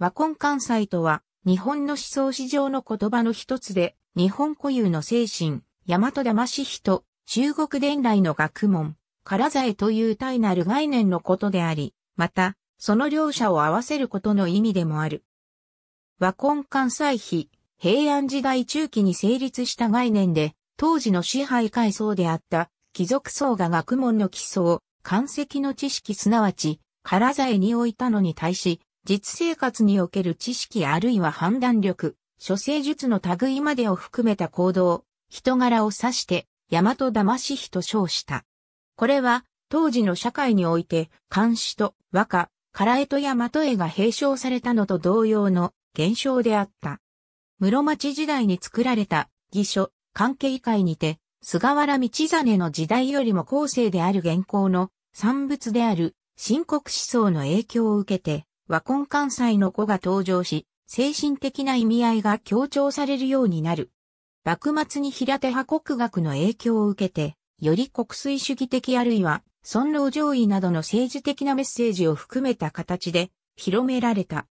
和根関西とは、日本の思想史上の言葉の一つで、日本固有の精神、大和魂人、中国伝来の学問、唐ザという単なる概念のことであり、また、その両者を合わせることの意味でもある。和根関西比、平安時代中期に成立した概念で、当時の支配階層であった貴族層が学問の基礎を、漢石の知識すなわち、唐ザに置いたのに対し、実生活における知識あるいは判断力、諸生術の類までを含めた行動、人柄を指して、大和魂と称した。これは、当時の社会において、漢詩と和歌、唐絵と大和絵が並称されたのと同様の現象であった。室町時代に作られた義書、関係会にて、菅原道真の時代よりも後世である現行の産物である新国思想の影響を受けて、和根関西の語が登場し、精神的な意味合いが強調されるようになる。幕末に平手派国学の影響を受けて、より国粋主義的あるいは、尊老上位などの政治的なメッセージを含めた形で広められた。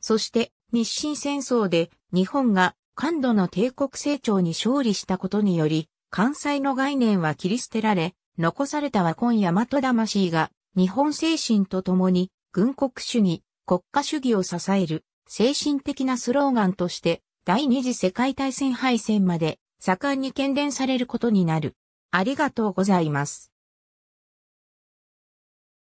そして日清戦争で日本が感度の帝国成長に勝利したことにより、関西の概念は切り捨てられ、残されたは今大和魂が日本精神とともに軍国主義、国家主義を支える精神的なスローガンとして第二次世界大戦敗戦まで盛んに喧伝されることになる。ありがとうございます。